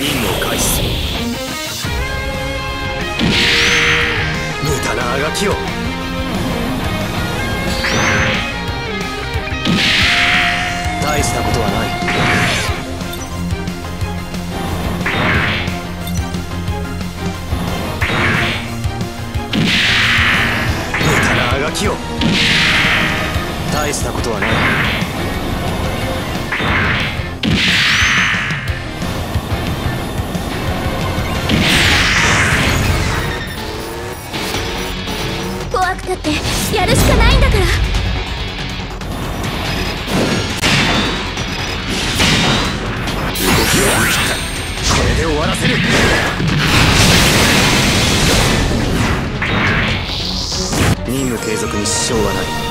任務を開す。る無駄なあがきを。大したことはない。大したことはない。怖くたってやるしかないんだから。動きを切ったこれで終わらせる。任務継続に支障はない。